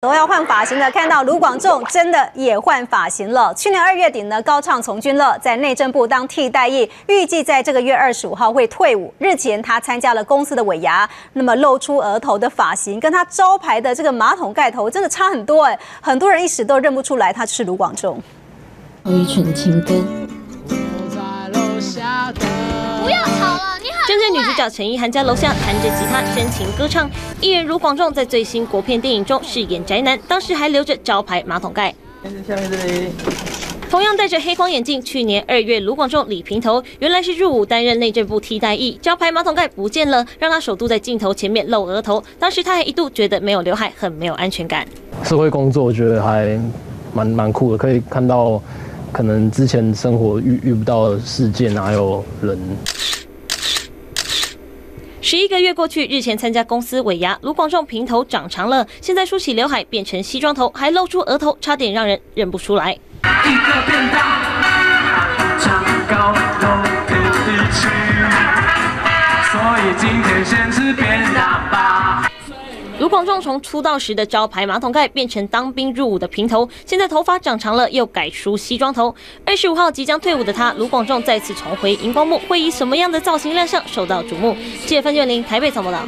都要换发型的，看到卢广仲真的也换发型了。去年二月底呢，高唱从军了，在内政部当替代役，预计在这个月二十五号会退伍。日前他参加了公司的尾牙，那么露出额头的发型，跟他招牌的这个马桶盖头真的差很多哎，很多人一时都认不出来他是卢广仲。一群情歌。正在女主角陈意涵家楼下弹着吉他深情歌唱，艺人卢广仲在最新国片电影中饰演宅男，当时还留着招牌马桶盖。下面这里，同样戴着黑框眼镜，去年二月卢广仲理平头，原来是入伍担任内政部替代役，招牌马桶盖不见了，让他首度在镜头前面露额头。当时他还一度觉得没有刘海很没有安全感。社会工作我觉得还蛮蛮酷的，可以看到可能之前生活遇遇不到的事件，还有人。十一个月过去，日前参加公司尾牙，卢广仲平头长长了，现在梳起刘海变成西装头，还露出额头，差点让人认不出来。一个便当，长高楼的所以今天先吃便当吧。卢广仲从出道时的招牌马桶盖变成当兵入伍的平头，现在头发长长了，又改梳西装头。二十五号即将退伍的他，卢广仲再次重回荧光幕，会以什么样的造型亮相受到瞩目？记者范俊林台北怎么了？